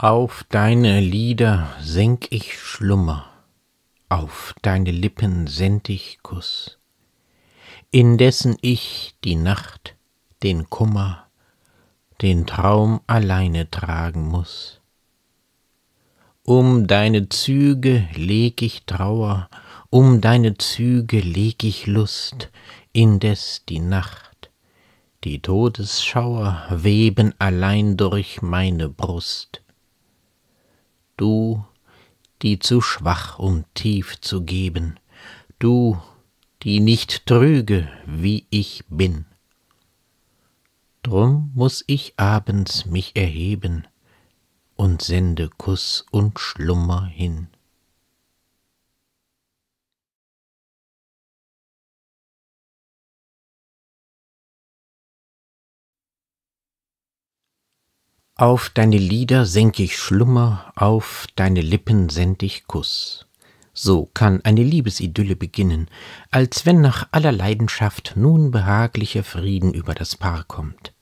Auf deine Lieder senk ich Schlummer, auf deine Lippen send ich Kuss, indessen ich die Nacht, den Kummer, den Traum alleine tragen muss. Um deine Züge leg ich Trauer, um deine Züge leg ich Lust, indes die Nacht, die Todesschauer weben allein durch meine Brust du, die zu schwach, um tief zu geben, du, die nicht trüge, wie ich bin. Drum muss ich abends mich erheben und sende Kuss und Schlummer hin. Auf deine Lieder senk ich Schlummer, auf deine Lippen send ich Kuss. So kann eine Liebesidylle beginnen, als wenn nach aller Leidenschaft nun behaglicher Frieden über das Paar kommt.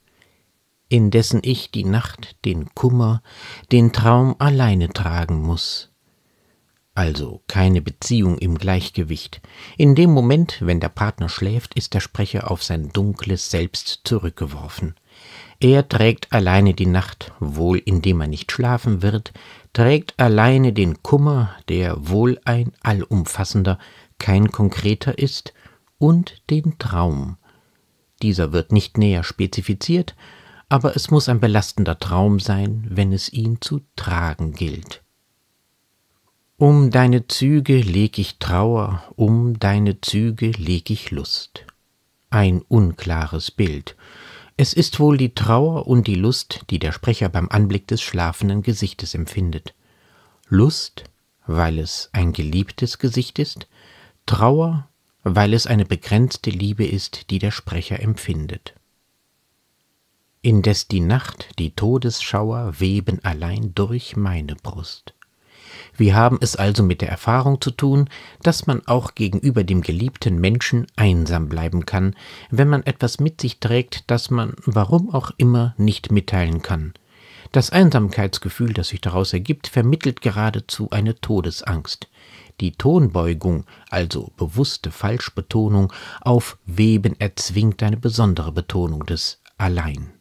Indessen ich die Nacht, den Kummer, den Traum alleine tragen muss. Also keine Beziehung im Gleichgewicht. In dem Moment, wenn der Partner schläft, ist der Sprecher auf sein dunkles Selbst zurückgeworfen. Er trägt alleine die Nacht, wohl indem er nicht schlafen wird, trägt alleine den Kummer, der wohl ein allumfassender, kein konkreter ist, und den Traum. Dieser wird nicht näher spezifiziert, aber es muss ein belastender Traum sein, wenn es ihn zu tragen gilt. Um deine Züge leg ich Trauer, um deine Züge leg ich Lust. Ein unklares Bild, es ist wohl die Trauer und die Lust, die der Sprecher beim Anblick des schlafenden Gesichtes empfindet. Lust, weil es ein geliebtes Gesicht ist, Trauer, weil es eine begrenzte Liebe ist, die der Sprecher empfindet. Indes die Nacht, die Todesschauer weben allein durch meine Brust. Wir haben es also mit der Erfahrung zu tun, dass man auch gegenüber dem geliebten Menschen einsam bleiben kann, wenn man etwas mit sich trägt, das man, warum auch immer, nicht mitteilen kann. Das Einsamkeitsgefühl, das sich daraus ergibt, vermittelt geradezu eine Todesangst. Die Tonbeugung, also bewusste Falschbetonung, auf Weben erzwingt eine besondere Betonung des Allein.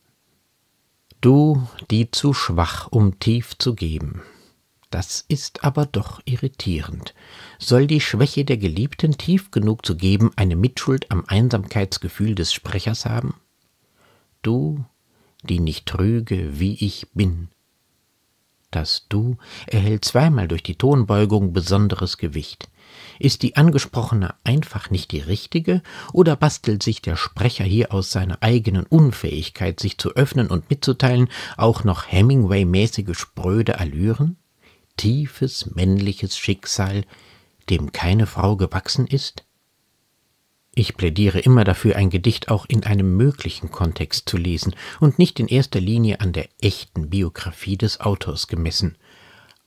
Du, die zu schwach, um tief zu geben, das ist aber doch irritierend. Soll die Schwäche der Geliebten tief genug zu geben eine Mitschuld am Einsamkeitsgefühl des Sprechers haben? Du, die nicht trüge, wie ich bin. Das Du erhält zweimal durch die Tonbeugung besonderes Gewicht. Ist die angesprochene einfach nicht die richtige, oder bastelt sich der Sprecher hier aus seiner eigenen Unfähigkeit, sich zu öffnen und mitzuteilen, auch noch Hemingway-mäßige spröde Allüren? Tiefes männliches Schicksal, dem keine Frau gewachsen ist? Ich plädiere immer dafür, ein Gedicht auch in einem möglichen Kontext zu lesen und nicht in erster Linie an der echten Biografie des Autors gemessen.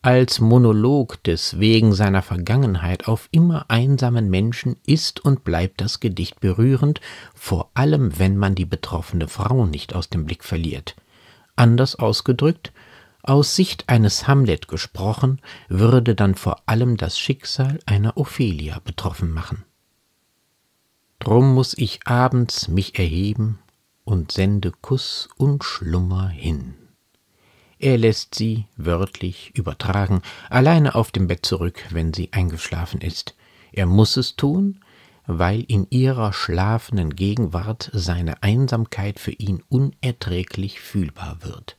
Als Monolog des wegen seiner Vergangenheit auf immer einsamen Menschen ist und bleibt das Gedicht berührend, vor allem wenn man die betroffene Frau nicht aus dem Blick verliert. Anders ausgedrückt, aus Sicht eines Hamlet gesprochen, würde dann vor allem das Schicksal einer Ophelia betroffen machen. Drum muss ich abends mich erheben und sende Kuss und Schlummer hin. Er lässt sie, wörtlich übertragen, alleine auf dem Bett zurück, wenn sie eingeschlafen ist. Er muss es tun, weil in ihrer schlafenden Gegenwart seine Einsamkeit für ihn unerträglich fühlbar wird.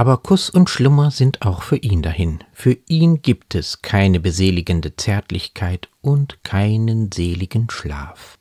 Aber Kuss und Schlummer sind auch für ihn dahin. Für ihn gibt es keine beseligende Zärtlichkeit und keinen seligen Schlaf.